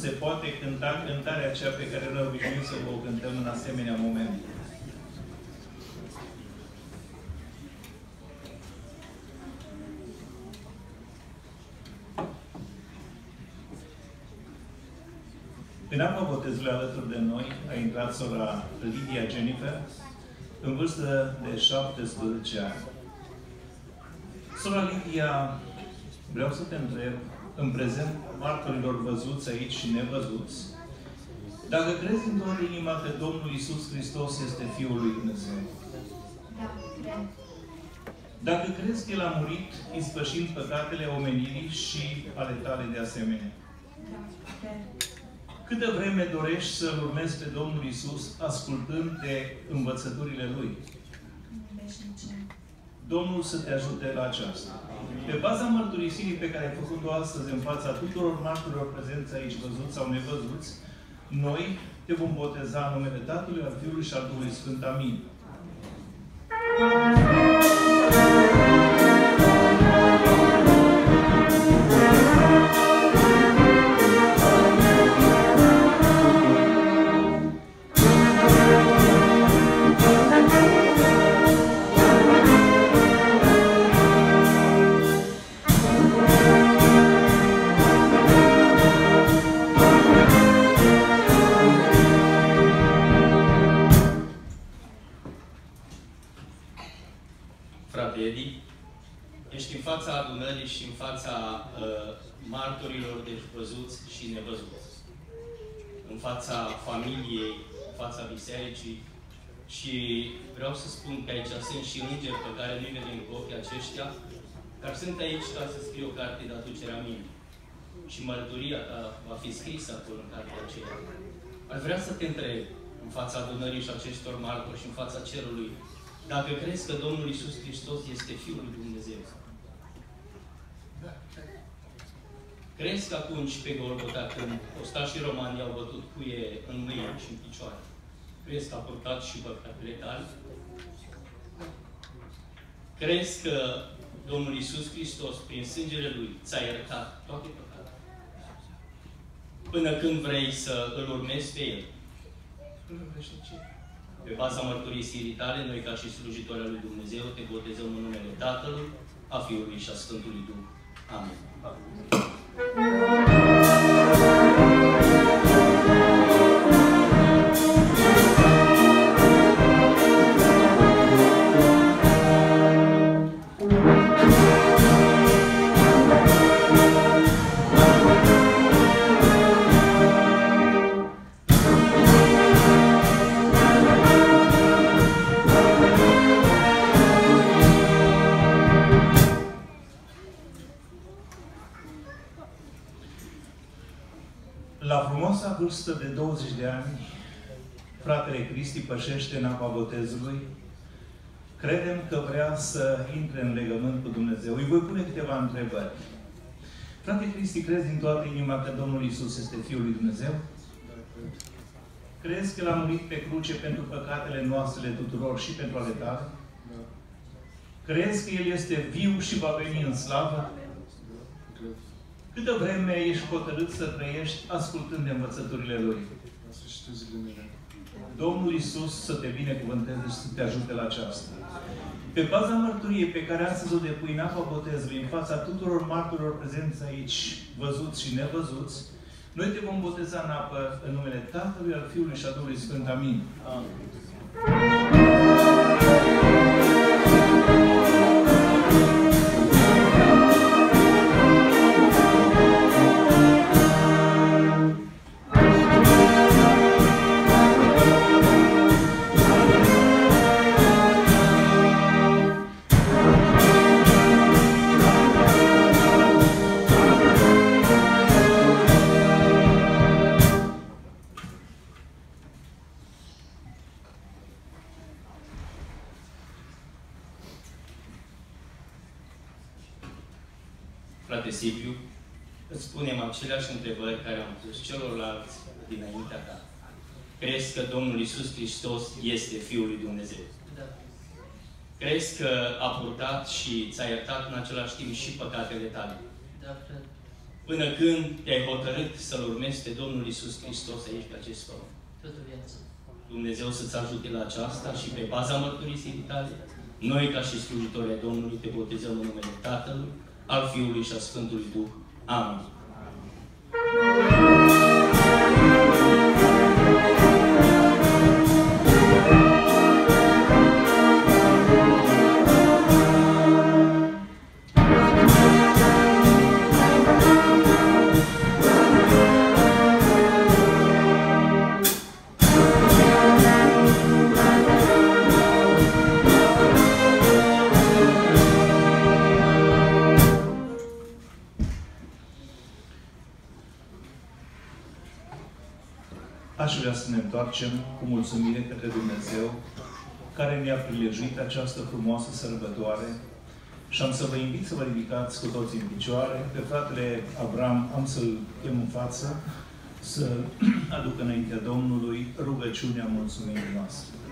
se poate cânta cântarea aceea pe care noi obișnuim să o cântăm în asemenea momente. În apa botezului alături de noi a intrat sora Lidia Jennifer, în vârstă de 17 ani. Sora Lidia, vreau să te întreb, în prezent martorilor văzuți aici și nevăzuți, dacă crezi în toată inima că Domnul Isus Hristos este Fiul lui Dumnezeu. Da, cred. Dacă crezi că El a murit ispășind păcatele omenirii și ale tale de asemenea. Da, cred. Câtă vreme dorești să-L urmezi pe Domnul Isus ascultând de învățăturile Lui? Veșnice. Domnul să te ajute la aceasta. Pe baza mărturisirii pe care ai făcut-o astăzi în fața tuturor marturilor prezenți aici, văzuți sau nevăzuți, noi te vom boteza în numele Tatălui, al Fiului și al Duhului Sfânt. Amin. Frate adunării și în fața uh, martorilor de văzuți și nevăzuți. În fața familiei, în fața bisericii și vreau să spun că aici sunt și îngeri pe care nu-i vedem cu ochii aceștia, care sunt aici ca să scrie o carte de aducerea mine. Și mărturia ta va fi scrisă acolo în cartea aceea. Aș vrea să te întreb, în fața adunării și acestor martori și în fața cerului, dacă crezi că Domnul Isus Hristos este Fiul lui Dumnezeu. Crezi că atunci pe Golgota, când ostașii romani i-au bătut cuie în mâini și în picioare, crezi că a purtat și păcatele tale? Crezi că Domnul Isus Hristos, prin sângele Lui, ți-a iertat toate păcatele? Până când vrei să îl urmezi pe El? Până veșnicie. Pe baza mărturisirii tale, noi ca și slujitori al lui Dumnezeu te botezăm în numele Tatălui, a Fiului și a Sfântului Duh. Amin. La frumoasa vârstă de 20 de ani, fratele Cristi pășește în apa botezului. Credem că vrea să intre în legământ cu Dumnezeu. Îi voi pune câteva întrebări. Frate Cristi, crezi din toată inima că Domnul Isus este Fiul lui Dumnezeu? Crezi că El a murit pe cruce pentru păcatele noastre tuturor și pentru ale tale? Crezi că El este viu și va veni în slavă? Câtă vreme ești hotărât să trăiești ascultând de învățăturile Lui? Domnul Isus să te binecuvânteze și să te ajute la aceasta. Pe baza mărturiei pe care astăzi o depui în apa botezului, în fața tuturor marturilor prezenți aici, văzuți și nevăzuți, noi te vom boteza în apă în numele Tatălui, al Fiului și al Duhului Sfânt. Amin. Amin. Frate Silviu, îți punem aceleași întrebări care am pus celorlalți dinaintea ta. Crezi că Domnul Isus Hristos este Fiul lui Dumnezeu? Da. Crezi că a purtat și ți-a iertat în același timp și păcatele tale? Da, cred. până când te-ai hotărât să-L urmezi pe Domnul Isus Hristos aici pe acest pământ. Toată viața. Dumnezeu să-ți ajute la aceasta și pe baza mărturisirii tale, noi ca și slujitori ai Domnului te botezăm în numele Tatălui, al Fiului și al Sfântului Duh. Amin. Aș vrea să ne întoarcem cu mulțumire către Dumnezeu, care ne-a prilejuit această frumoasă sărbătoare și am să vă invit să vă ridicați cu toții în picioare. Pe fratele Avram am să-l chem în față să aducă înaintea Domnului rugăciunea mulțumirii noastre.